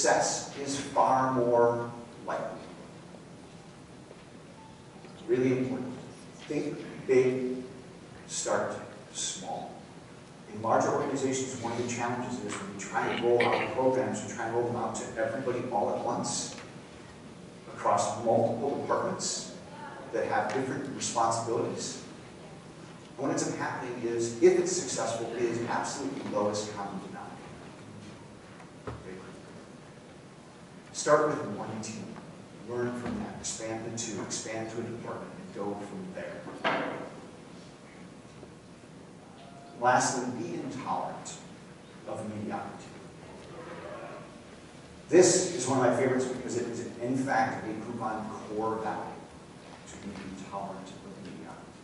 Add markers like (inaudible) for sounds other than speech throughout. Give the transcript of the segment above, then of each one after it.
success is far more likely. It's really important. Think big, start small. In larger organizations, one of the challenges is when you try to roll out programs, you try to roll them out to everybody all at once, across multiple departments that have different responsibilities. What ends up happening is, if it's successful, it is absolutely lowest common denominator. Start with one team, learn from that, expand to two, expand to a department, and go from there. Lastly, be intolerant of mediocrity. This is one of my favorites because it is, in fact, a Groupon core value to be intolerant of mediocrity.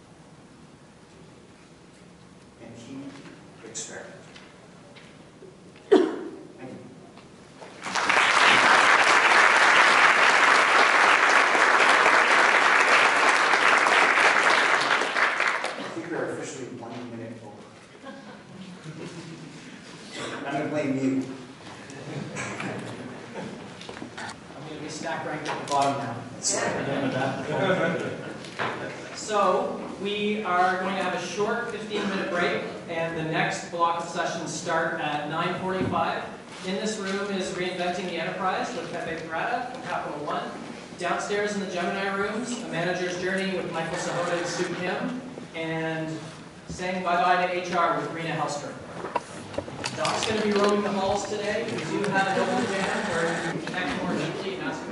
And keep experimenting. Thank you. I think we are officially one minute over. I'm going to blame you. I'm going to be stack ranked at the bottom now. That's right. Again with that. (laughs) So, we are going to have a short 15-minute break, and the next block of sessions start at 9:45. In this room is Reinventing the Enterprise with Pepe Parada from Capital One. Downstairs in the Gemini rooms, A Manager's Journey with Michael Sahota and Sue Kim, and saying bye-bye to HR with Rena Hellstrom. Doc's going to be roaming the halls today. We do have an open jam where you can connect more deeply and ask